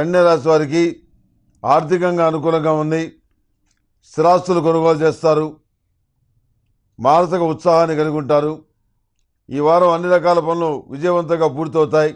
కన్యరాశి వారికి ఆర్థికంగా అనుకూలంగా ఉంది. స్థిరాస్తులు కొనుగోలు చేస్తారు. మానసిక ఉత్సాహాన్ని కలిగి ఉంటారు ఈ వారం అన్ని రకాల పనులు విజయవంతంగా పూర్తవుతాయి.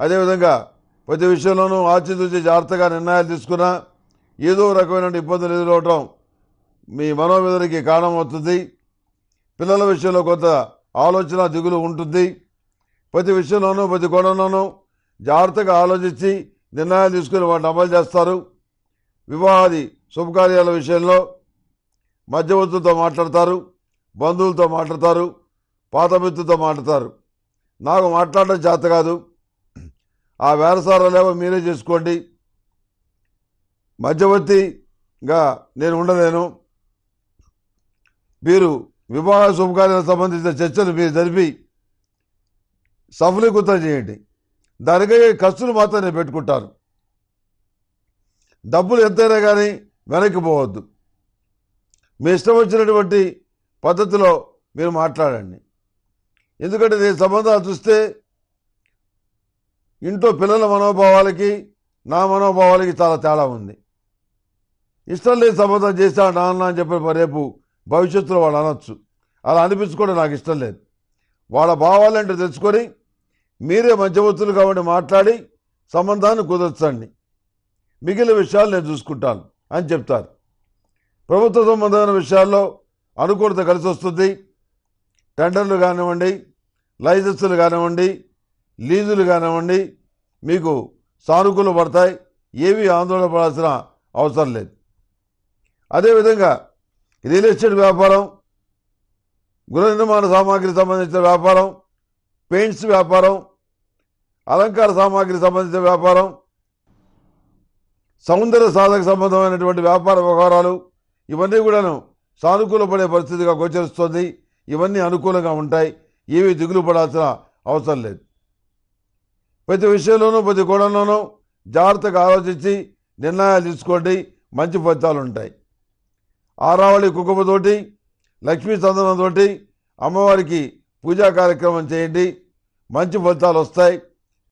అదేవిధంగా ప్రతి విషయంలోనూ ఆచితూచి జాగ్రత్తగా నిర్ణయాలు తీసుకున్నా ఏదో రకమైన ఇబ్బందులు ఎదురవటం మీ మనోవేదనకి కారణమవుతుంది. పిల్లల విషయంలో కొంత ఆలోచన దిగులు ఉంటుంది. ప్రతి విషయంలోనూ ప్రతి కోణంలోనూ జాగ్రత్తగా ఆలోచించి నిర్ణయాలు తీసుకుని వాటిని అమలు చేస్తారు. వివాహాది శుభకార్యాల విషయంలో మధ్యవర్తులతో మాట్లాడతారు బంధువులతో మాట్లాడతారు పాత మిత్రులతో మాట్లాడతారు. నాకు మాట్లాడడం చేత కాదు. ఆ వేరసారాలేవో మీరే చేసుకోండి. మధ్యవర్తిగా నేను ఉండలేను. మీరు వివాహ శుభకార్యాలకు సంబంధించిన చర్చలు మీరు జరిపి సఫలీకృతం చేయండి. దానికై ఖర్చులు మాత్రం నేను పెట్టుకుంటాను డబ్బులు ఎంతైనా కానీ వెనక్కి పోవద్దు. మీ ఇష్టం వచ్చినటువంటి పద్ధతిలో మీరు మాట్లాడండి. ఎందుకంటే నేను సంబంధాలు చూస్తే ఇంట్లో పిల్లల మనోభావాలకి నా మనోభావాలకి చాలా తేడా ఉంది. ఇష్టం లేని సంబంధం చేశా నాన్న అని చెప్పి రేపు భవిష్యత్తులో వాళ్ళు అనొచ్చు. అలా అనిపించుకోవడం నాకు ఇష్టం లేదు. వాళ్ళ భావాలంటే తెలుసుకొని మీరే మధ్యవర్తులు కాబట్టి మాట్లాడి సంబంధాన్ని కుదర్చండి. మిగిలిన విషయాలు నేను చూసుకుంటాను అని చెప్తారు. ప్రభుత్వ సంబంధమైన విషయాల్లో అనుకూలత కలిసి వస్తుంది. టెండర్లు కానివ్వండి లైసెన్సులు కానివ్వండి లీజులు కానివ్వండి మీకు సానుకూల పడతాయి. ఏవి ఆందోళన పడాల్సిన అవసరం లేదు. అదేవిధంగా రియల్ ఎస్టేట్ వ్యాపారం గృహ నిర్మాణ సామాగ్రికి సంబంధించిన వ్యాపారం పెయింట్స్ వ్యాపారం అలంకార సామాగ్రి సంబంధించిన వ్యాపారం సౌందర్య సాధక సంబంధమైనటువంటి వ్యాపార వ్యవహారాలు ఇవన్నీ కూడాను సానుకూలపడే పరిస్థితిగా గోచరిస్తుంది. ఇవన్నీ అనుకూలంగా ఉంటాయి. ఏవి దిగులు పడాల్సిన అవసరం లేదు. ప్రతి విషయంలోనూ ప్రతి కోణంలోనూ జాగ్రత్తగా ఆలోచించి నిర్ణయాలు తీసుకోండి. మంచి ఫలితాలు ఉంటాయి. ఆరావళి కుంకుమతోటి లక్ష్మీ చందనంతోటి అమ్మవారికి పూజా కార్యక్రమం చేయండి. మంచి ఫలితాలు వస్తాయి.